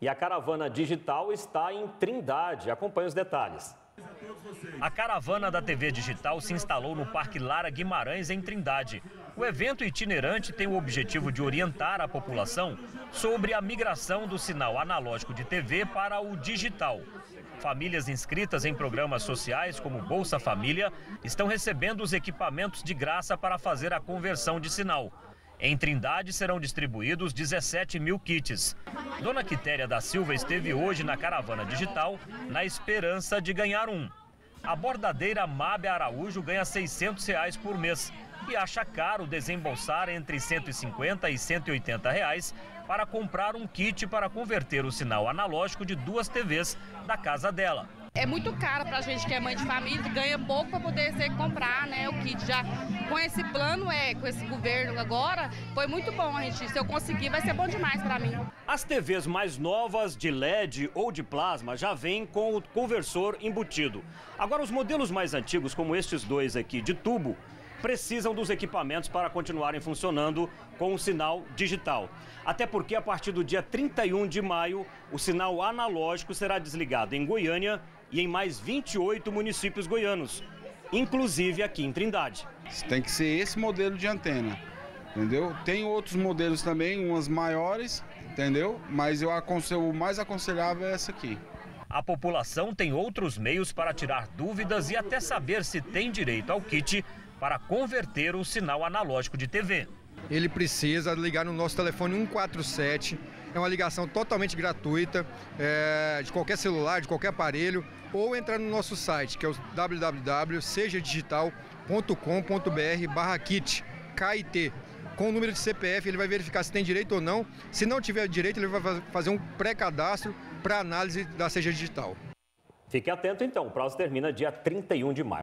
E a caravana digital está em Trindade. Acompanhe os detalhes. A caravana da TV Digital se instalou no Parque Lara Guimarães, em Trindade. O evento itinerante tem o objetivo de orientar a população sobre a migração do sinal analógico de TV para o digital. Famílias inscritas em programas sociais como Bolsa Família estão recebendo os equipamentos de graça para fazer a conversão de sinal. Em Trindade serão distribuídos 17 mil kits. Dona Quitéria da Silva esteve hoje na caravana digital na esperança de ganhar um. A bordadeira Mábia Araújo ganha 600 reais por mês e acha caro desembolsar entre 150 e 180 reais para comprar um kit para converter o sinal analógico de duas TVs da casa dela. É muito caro para a gente que é mãe de família, ganha pouco para poder ser comprar né, o kit. Já com esse plano, é, com esse governo agora, foi muito bom. A gente, se eu conseguir, vai ser bom demais para mim. As TVs mais novas de LED ou de plasma já vêm com o conversor embutido. Agora, os modelos mais antigos, como estes dois aqui de tubo, precisam dos equipamentos para continuarem funcionando com o sinal digital. Até porque a partir do dia 31 de maio, o sinal analógico será desligado em Goiânia e em mais 28 municípios goianos, inclusive aqui em Trindade. Tem que ser esse modelo de antena, entendeu? Tem outros modelos também, umas maiores, entendeu? Mas eu aconselho, o mais aconselhável é essa aqui. A população tem outros meios para tirar dúvidas e até saber se tem direito ao kit para converter o sinal analógico de TV. Ele precisa ligar no nosso telefone 147. É uma ligação totalmente gratuita, é, de qualquer celular, de qualquer aparelho, ou entrar no nosso site, que é o www.sejadigital.com.br barra kit, KIT. Com o número de CPF, ele vai verificar se tem direito ou não. Se não tiver direito, ele vai fazer um pré-cadastro para análise da Seja Digital. Fique atento então, o prazo termina dia 31 de maio.